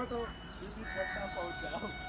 बैठो तो पहुँच जाओ।